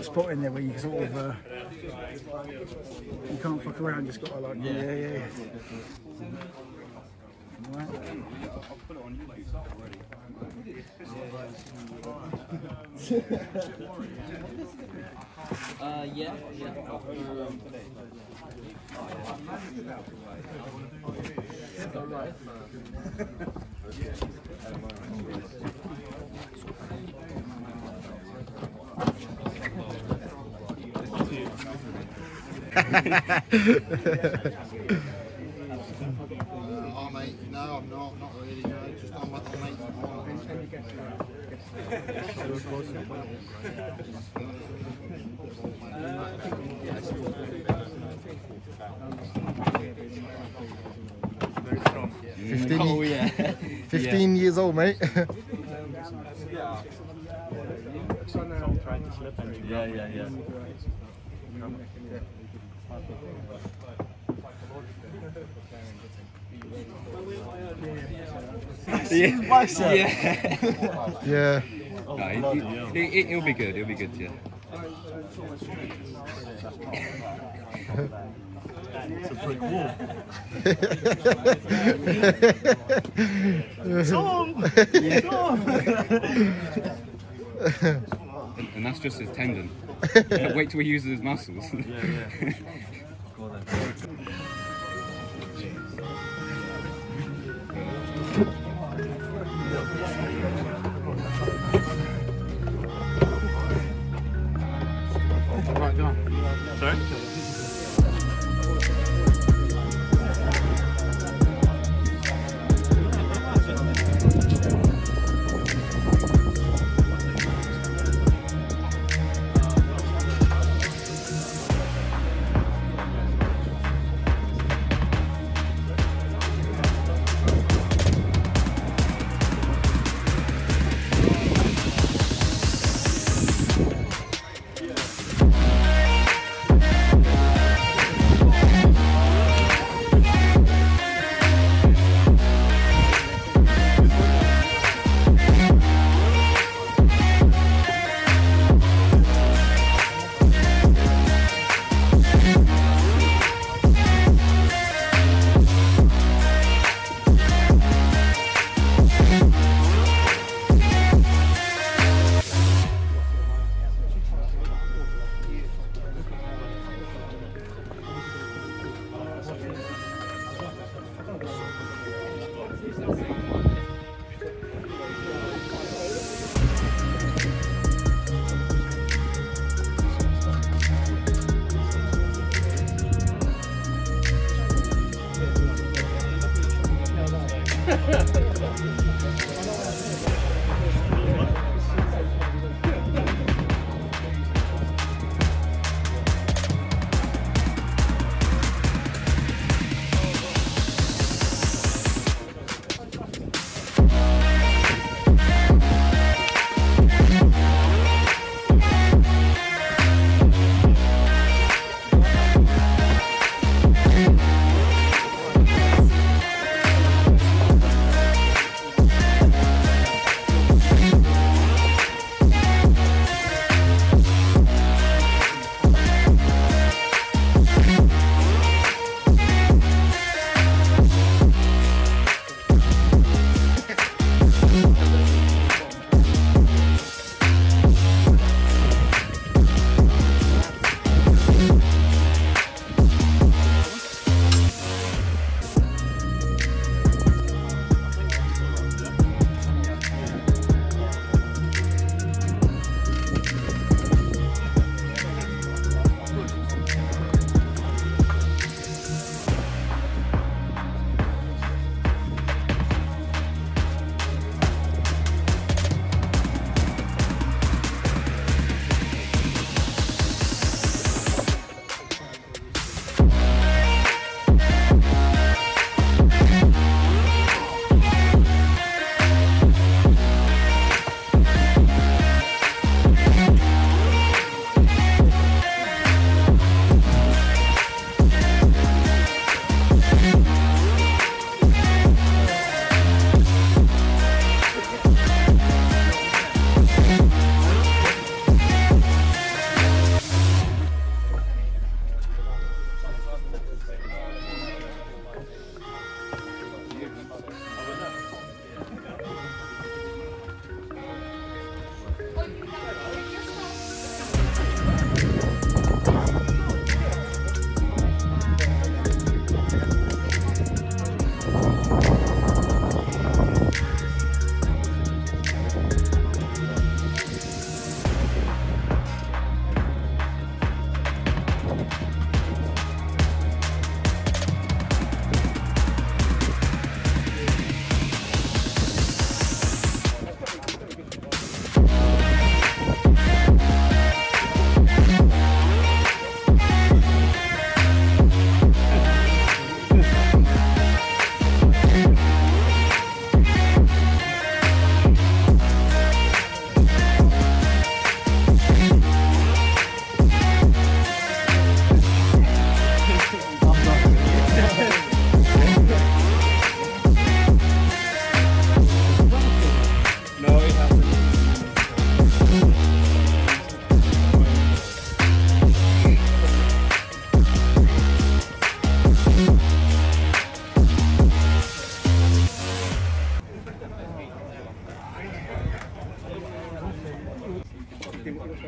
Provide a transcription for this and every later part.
that spot in there where you sort of uh, you can't fuck around. Just got to like yeah yeah. yeah. Right. Uh, yeah, yeah. Alright. Oh, mate, no, I'm not, not really, no, just on my mate. Fifteen. Oh, yeah. Fifteen years old, mate. Yeah, yeah, yeah. Yeah. Yeah. yeah. No, he, he, he, will be good. He'll be good. Yeah. It's a brick wall. And, and that's just his tendon. Wait till he uses his muscles. Yeah, yeah.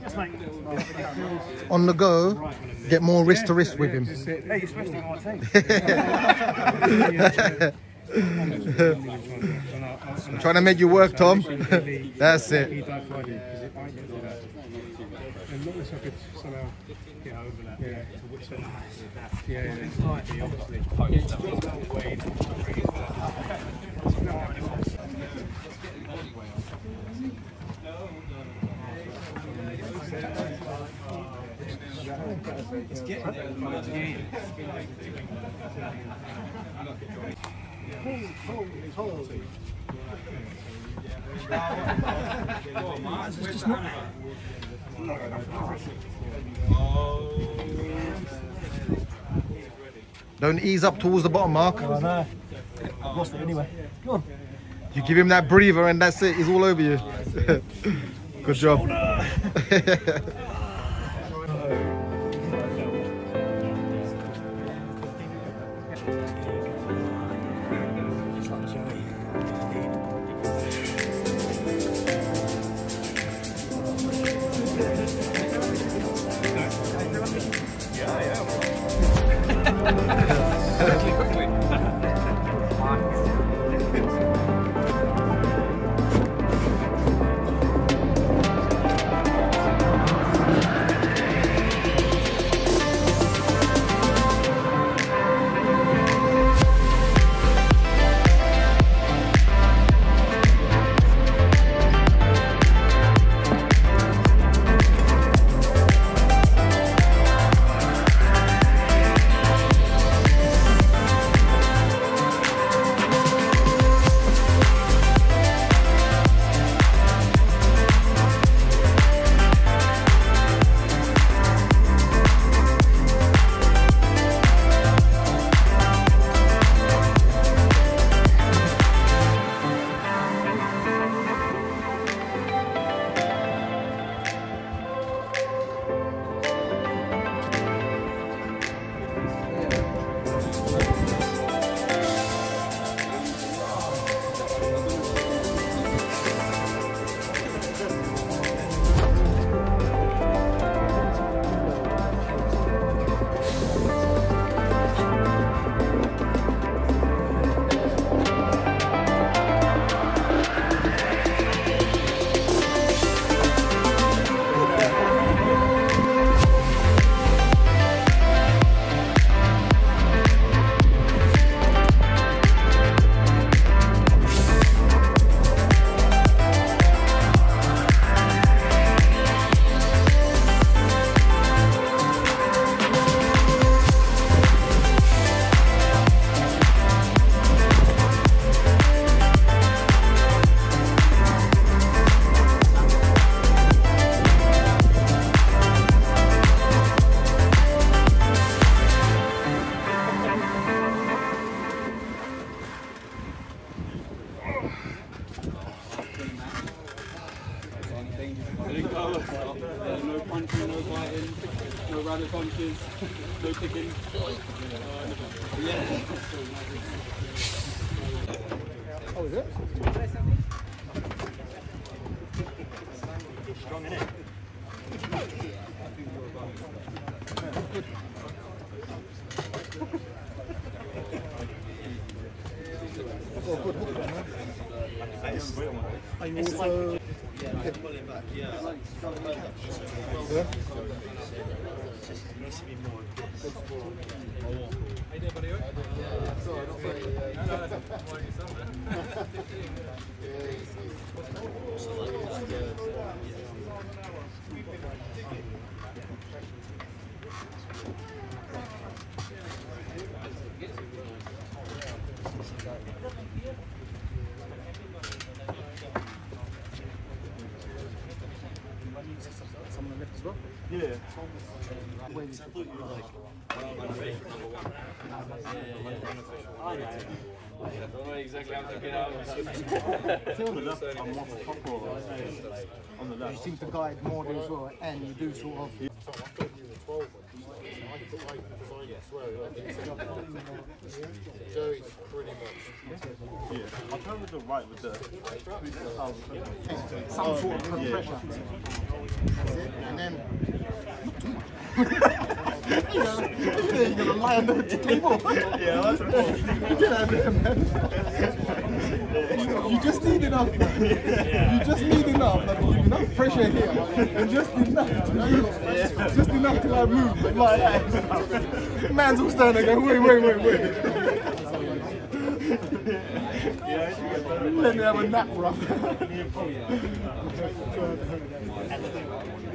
Yes, mate. on the go, get more wrist to wrist with him. Hey, you're supposed to be my team. I'm trying to make you work, Tom. That's it. He died Friday because it might get to that. And not unless I could somehow get over that. Yeah. Which then, yeah, yeah. It's slightly, obviously. Don't ease up towards the bottom, Mark. Oh, I know. I've lost it anyway. Go on. You give him that breather and that's it. He's all over you. Good job. rather conscious, no taking. yeah. oh, is it? Strong, innit? Yeah. Someone I think on the left, I'm more proper on the You seem to guide more than as well, and you do sort of. Joey's pretty much. Yeah. I'll go with the right with the. Some sort of oh, Yeah. pressure. That's it. And then You're gonna lie the table. Yeah, that's. You just need enough. You just need enough. Like, enough pressure here. And just enough to move. Just enough to like move. Like. Man's all standing there going, wait, wait, wait, wait. Let me have a nap, bro.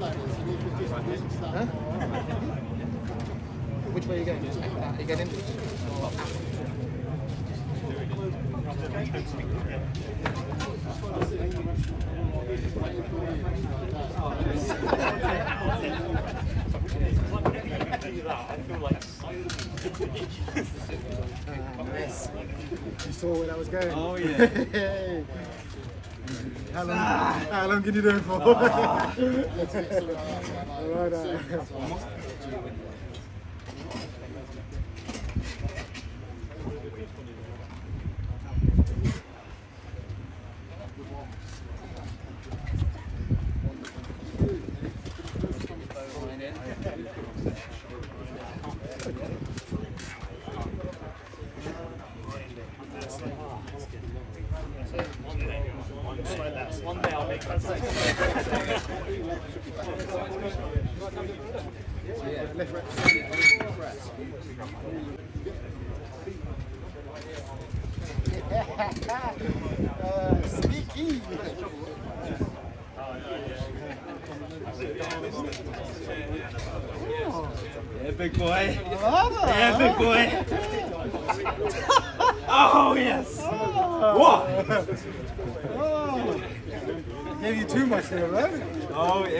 like this. You need to just do stuff. Which way are you going? Are you going saw where that was going. Oh, yeah. Hey. How long? How long can you do it for? Some Right, uh, left, right. uh, sneaky. Yeah, big boy. Yeah, big boy. oh, yes. What? Oh. Gave you too much there, right? Oh, here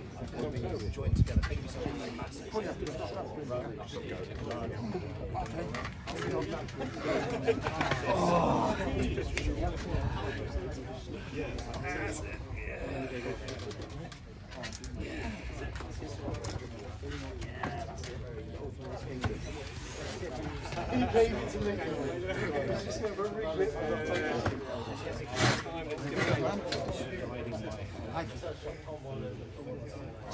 It. It. He paid me to soon as I-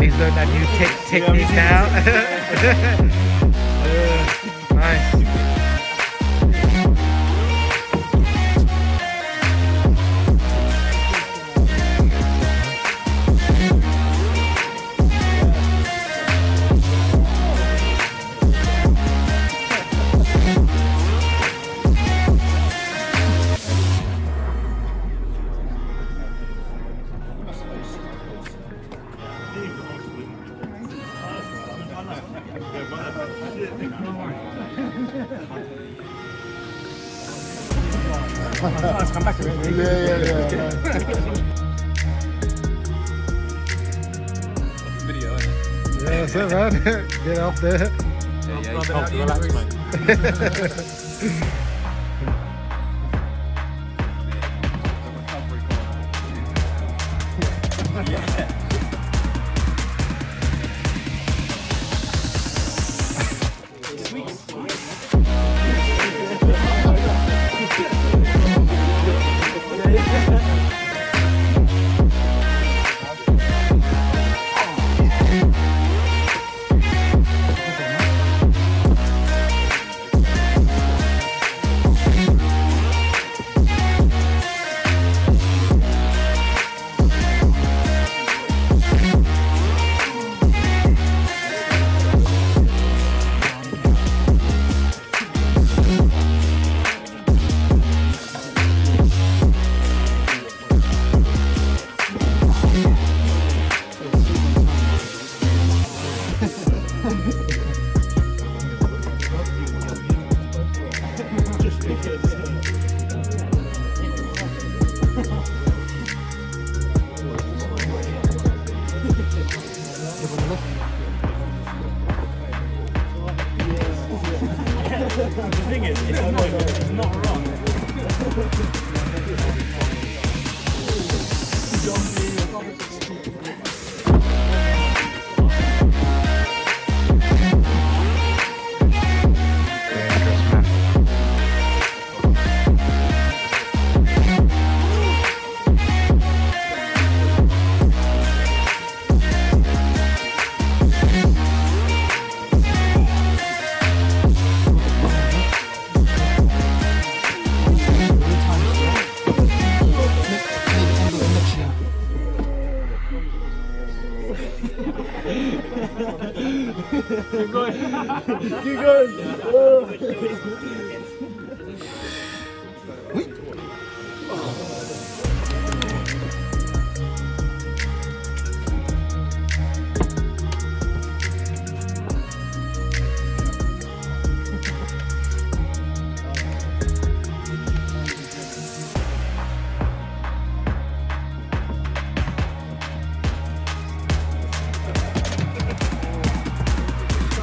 he's learned that new tech technique now. Mm-hmm.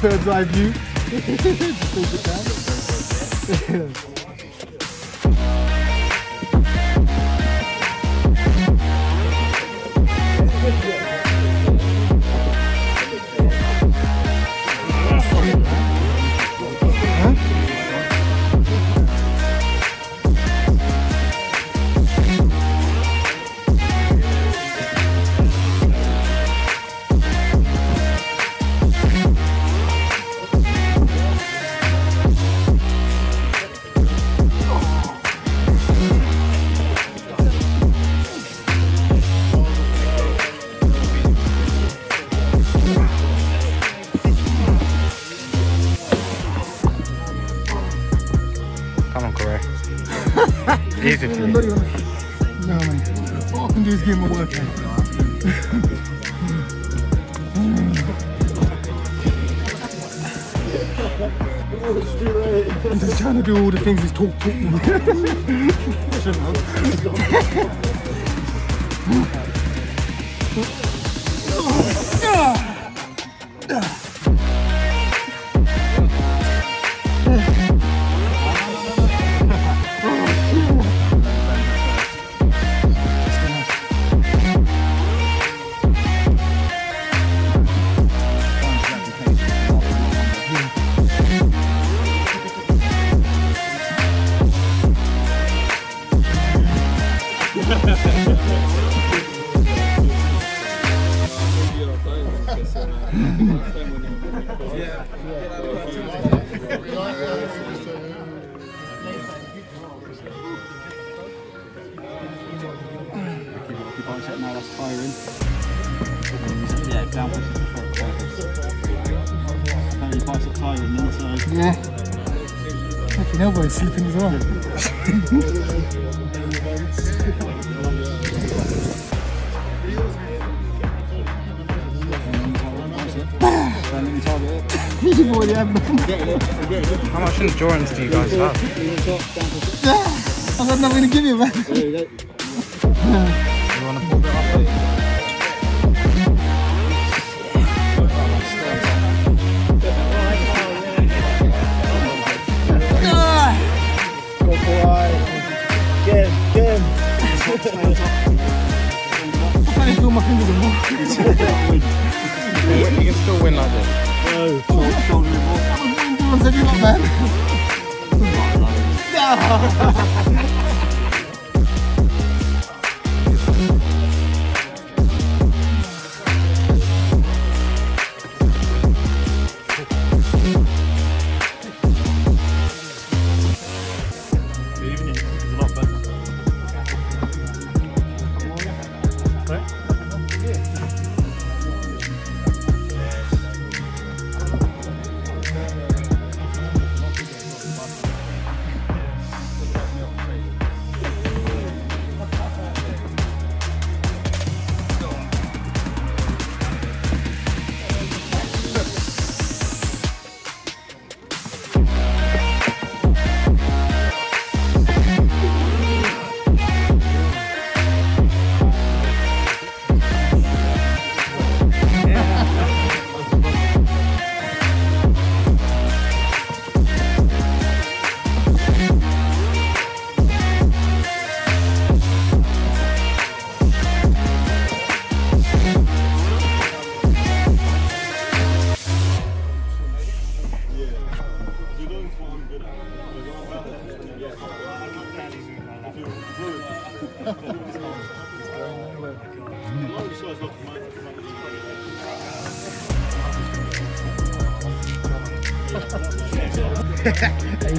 Bird's eye view. I'm just trying to do all the things he's talk taught me. If it. You've already had them. How much endurance do you guys have? I've got nothing to give you, man. You want to pull it up? I can't feel my fingers anymore. You can still win like this. Involved. Endurance have you got, man? The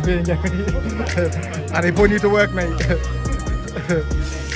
Gary? They putting you to work, mate?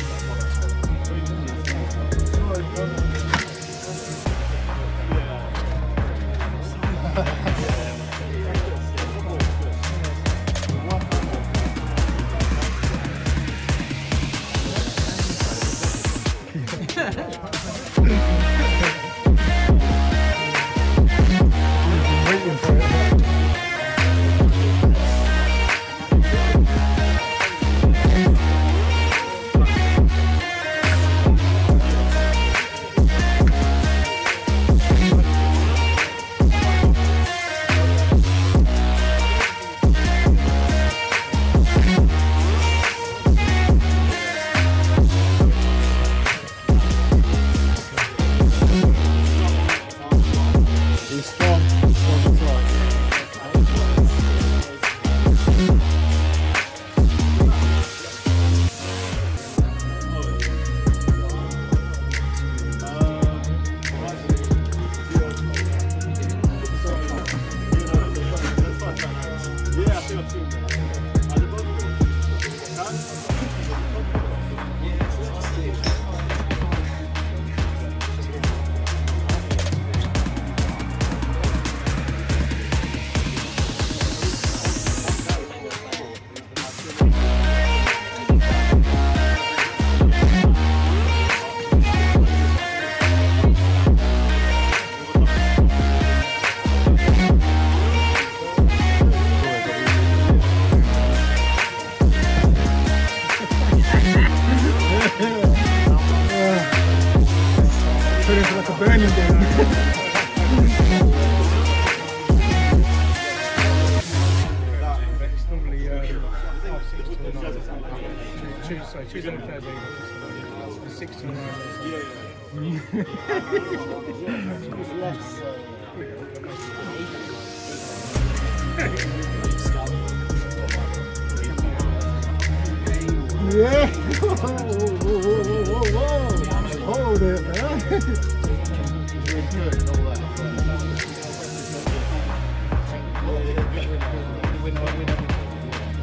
Hold it, man.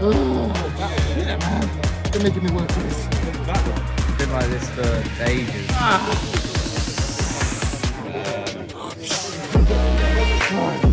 Oh, yeah, man. They're making me work for this. Been like this for ages. Ah. Oh, Remember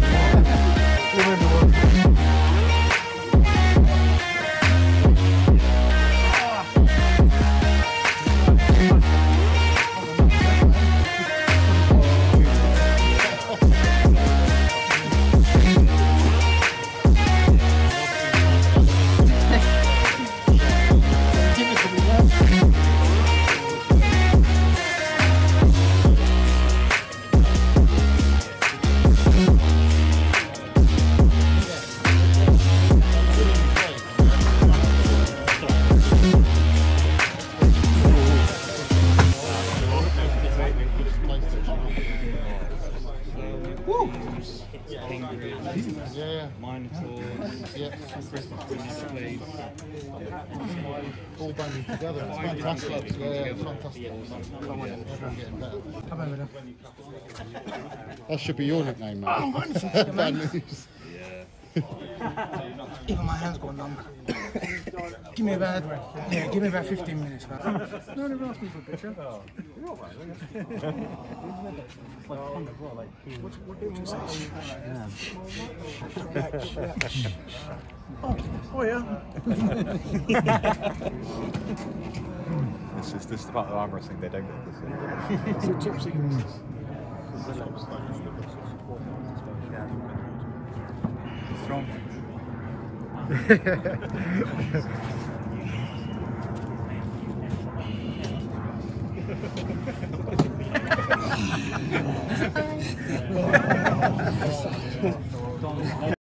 Yeah, Minotaurs, yeah. All banded together. It's fantastic. Yeah, it's fantastic. Yeah, everyone getting better. Come over there. That should be your nickname, mate. Oh, Bad news. Even my hands got numb. give me about, yeah, give me about 15 minutes, man. No one ever asked me for a picture. Oh, oh yeah. This is this is the part of arm wrestling they don't get this. strong.